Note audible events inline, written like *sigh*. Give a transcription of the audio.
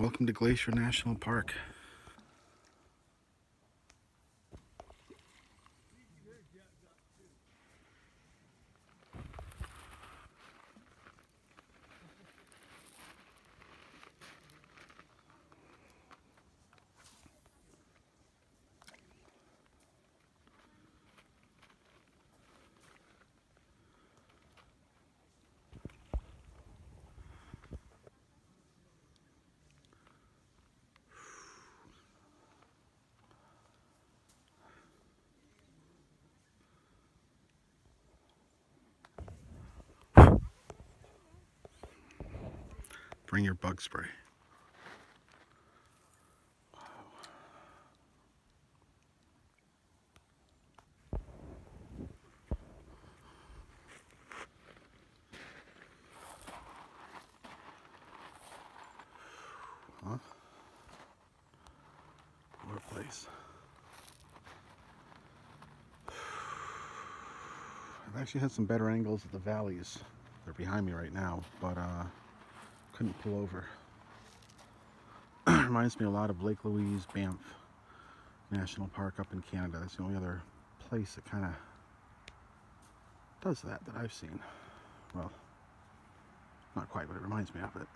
Welcome to Glacier National Park. Bring your bug spray. Place. *sighs* I've actually had some better angles of the valleys. They're behind me right now, but uh, couldn't pull over. *clears throat* Reminds me a lot of Lake Louise, Banff National Park up in Canada. That's the only other place that kind of does that that I've seen. Well, not quite, but it reminds me of it.